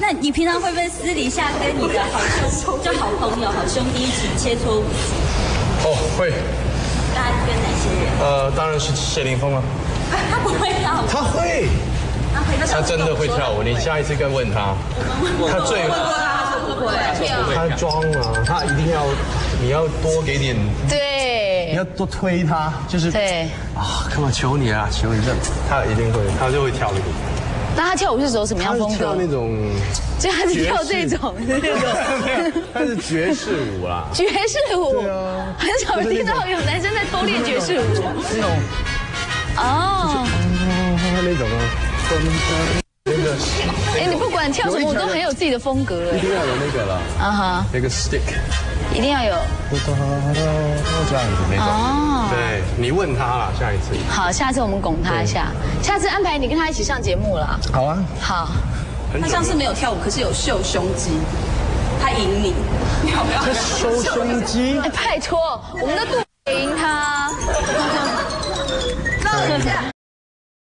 那你平常会不会私底下跟你的好兄，就好朋友、好兄弟一起切磋舞技？哦，会，大家跟哪些人？呃，当然是谢霆锋了。他不会跳舞，他会，他会他真的会跳舞。你下一次该问他，他最他装啊，他一定要，你要多给点，对你要多推他，就是对。啊，干嘛求你啊，求你这，他一定会，他就会跳那个，那他跳舞是走什么样风格？跳那种，就他是跳这种那种 他是爵士舞啦，爵士舞，啊。很少听到有男生在偷练爵士舞。那种。哦，他那种啊，那个哎，你不管跳什么，我都很有自己的风格。一定要有那个了，啊哈，那个 stick，一定要有。这样子那种。哦。对，你问他了，下一次。好，下次我们拱他一下，下次安排你跟他一起上节目了。好啊。好。他上次没有跳舞，可是有秀胸肌。他赢你，你要不要？他收胸肌？哎，拜托，我们的肚赢他。